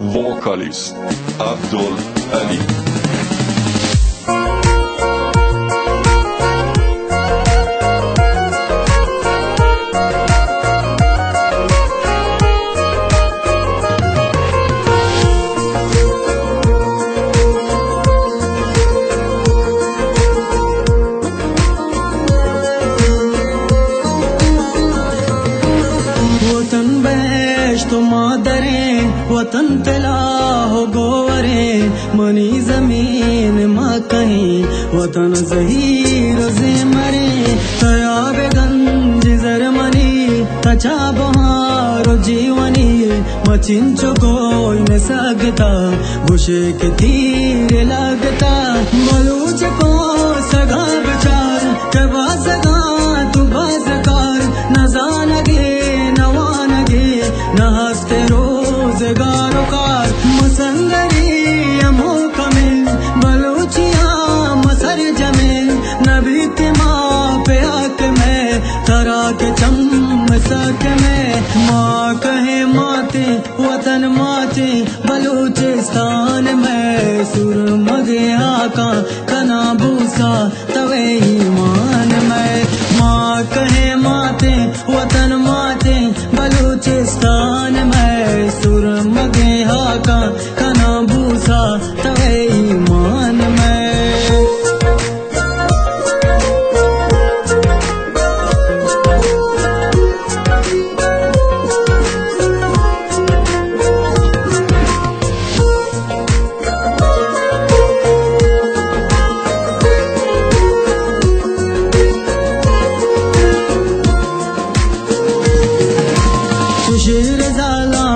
vocalist Abdul Ali. وطن بیش تو مادریں وطن تلا ہو گورے منی زمین ماں کہیں، وطن ظہیر سے مرے۔ تیاب گنج زر منی، تچا بہار جیونی۔ مچن چکوئی میں سگتا گھشے کے تیر لگتا بلوچ کو سگا چم میں ماں کہے ماتے، وطن ماتے، بلوچستان میں سر مگے آکا کنا بوسا، توے ایمان میں۔ ماں کہے ماتے، وطن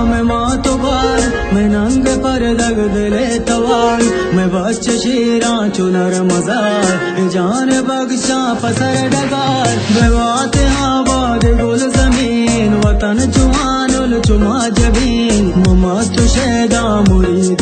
میں ماں میں پر دگ دلے میں چنر مزار. جان بخشا پسر ڈگار. بات ہاں آباد گل زمین. وطن چوان چما جبین. مما شیدا مرید